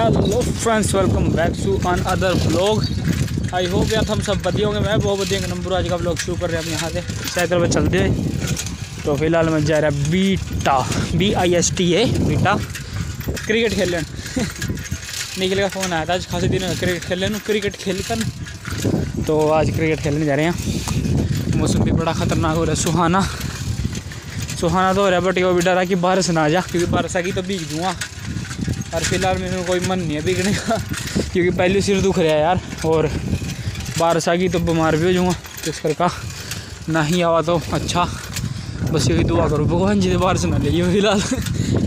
Hello friends welcome back to another blog I hope यार हम सब बढ़िया होंगे। मैं बहुत बढ़िया नंबर आज का ब्लॉग शुरू कर रहे हैं हम यहाँ से। साइकिल पर चलते हुए तो फ़िलहाल मैं जा रहा beta B I S T A beta, cricket खेलने। निकले का फ़ोन आया था। आज खासे दिन क्रिकेट खेल क्रिकेट खेल कर तो आज क्रिकेट खेलने जा रहे हैं। मौसम भी बड़ा ख़तरनाक हो रहा है। सुहाना। सुहाना तो हो रहा है बट ये डरा कि बारिश ना आ जा, क्योंकि बारिश आ गई तो भीग दूँगा और फ़िलहाल मेरे कोई मन नहीं है भीगने का, क्योंकि पहले सिर दुख रहा है यार, और बारिश आ गई तो बीमार भी हो जाऊँगा तो इस करके ना ही आवा तो अच्छा। बस यही दुआ करो, भगवान जी ने बारिश ना ले फ़िलहाल।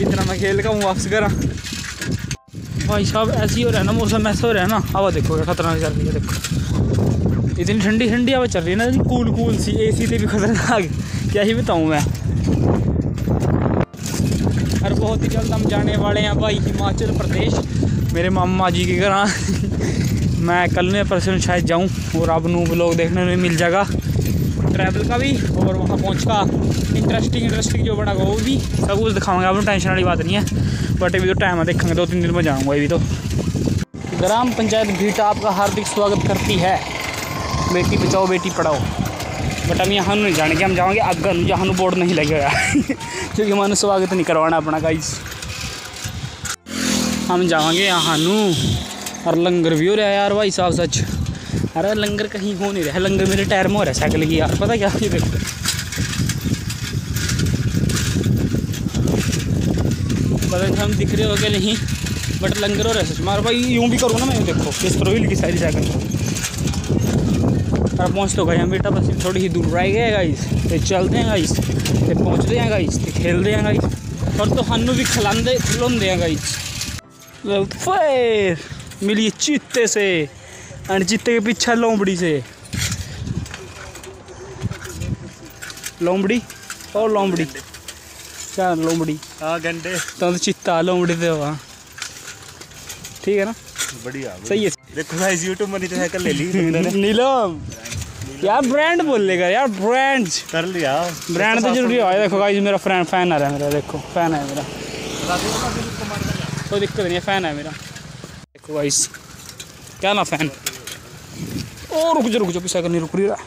इतना मैं खेल का हूँ, वापस करा। भाई साहब, ऐसे ही हो रहा है ना मौसम, ऐसा हो रहा है ना, हवा देखो खतरनाक चल रही है, देखो। इतनी ठंडी ठंडी हवा चल रही है ना कूल कूल सी ए से भी खतरनाक, क्या ही बताऊँ मैं। और बहुत ही जल्द हम जाने वाले हैं भाई हिमाचल प्रदेश। मेरे मामा जी के घर मैं कल में परसों शायद जाऊँ और अब नू लोग देखने में मिल जाएगा। ट्रैवल का भी और वहाँ पहुँच का। इंटरेस्टिंग इंटरेस्टिंग जो बना वो भी। सब कुछ दिखाऊँगा आपको टेंशन वाली बात नहीं है। बट अभी तो टाइम है, देखेंगे दो तीन दिन में जाऊँगा अभी तो। ग्राम पंचायत भीटा आपका हार्दिक स्वागत करती है। बेटी बचाओ, बेटी पढ़ाओ। बट हम यहाँ जाने हम जाएँगे अगर जहाँ बोर्ड नहीं लगे हुआ क्योंकि हमारे स्वागत नहीं करवाना अपना गाइस हम जाएँगे यहाँ और लंगर भी हो रहा है यार भाई साहब, सच। अरे लंगर कहीं हो नहीं रहा लंगर मेरे टायर में हो रहा है साइकिल की यार, पता क्या ये देखो। पता नहीं हम दिख रहे हो क्या नहीं बट लंगर हो रहा है सच। मार भाई, यूँ भी करूँ ना मैं, देखो। किस तरह ही सारी साइकिल। और पहुँच तो गए हम बेटा बस थोड़ी ही दूर रह गए गाइस ते चलते हैं गाइस ते पहुँचते हैं गाइस ते खेलते हैं गाइस और तो हनु भी खिलाते खिलाते हैं गाइस फिर मिली चीते से एंड चीते के पीछे लोमड़ी से। लोमड़ी? और लोमड़ी? क्या लोमड़ी? हाँ घंटे तो चित्ता लोमड़ी से वहाँ। ठीक है ना? बढ़िया सही है। देखो गाइस यूट्यूब में नहीं तो साइकिल ले ली नीलम! यार ब्रांड बोलेगा यार ब्रांड कर लिया। ब्रांड तो ज़रूरी है देखो गाइस मेरा फ्रेंड फ़ैन आ रहा है मेरा देखो फ़ैन है मेरा। कोई दिक्कत नहीं है फ़ैन है मेरा। देखो गाइस क्या ना फ़ैन ओ रुक जा रुक जा साइकिल नहीं रुक रही रहा